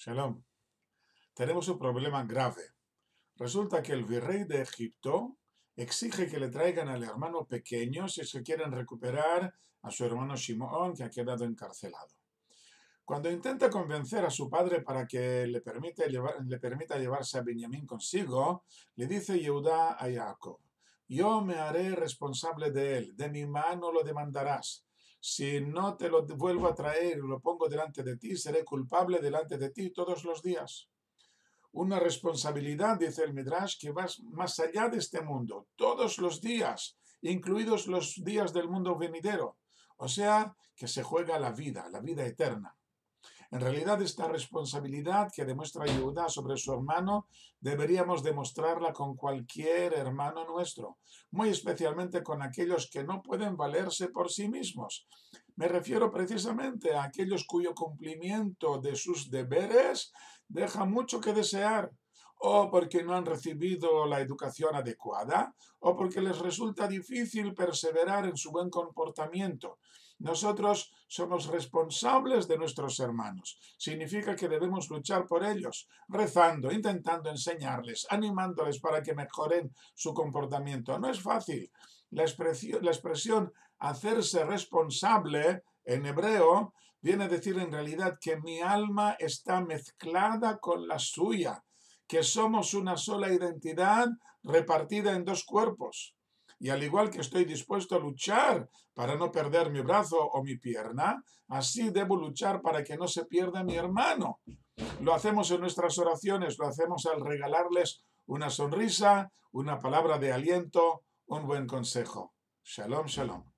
Shalom. Tenemos un problema grave. Resulta que el virrey de Egipto exige que le traigan al hermano pequeño si se quieren recuperar a su hermano Shimon que ha quedado encarcelado. Cuando intenta convencer a su padre para que le, le permita llevarse a Benjamín consigo, le dice Yehudá a Jacob, yo me haré responsable de él, de mi mano lo demandarás. Si no te lo vuelvo a traer y lo pongo delante de ti, seré culpable delante de ti todos los días una responsabilidad, dice el Midrash, que va más allá de este mundo, todos los días, incluidos los días del mundo venidero. O sea, que se juega la vida, la vida eterna. En realidad, esta responsabilidad que demuestra ayuda sobre su hermano, deberíamos demostrarla con cualquier hermano nuestro, muy especialmente con aquellos que no pueden valerse por sí mismos. Me refiero precisamente a aquellos cuyo cumplimiento de sus deberes deja mucho que desear, o porque no han recibido la educación adecuada, o porque les resulta difícil perseverar en su buen comportamiento. Nosotros somos responsables de nuestros hermanos. Significa que debemos luchar por ellos, rezando, intentando enseñarles, animándoles para que mejoren su comportamiento. No es fácil. La expresión, la expresión hacerse responsable en hebreo viene a decir en realidad que mi alma está mezclada con la suya, que somos una sola identidad repartida en dos cuerpos. Y al igual que estoy dispuesto a luchar para no perder mi brazo o mi pierna, así debo luchar para que no se pierda mi hermano. Lo hacemos en nuestras oraciones, lo hacemos al regalarles una sonrisa, una palabra de aliento, un buen consejo. Shalom, shalom.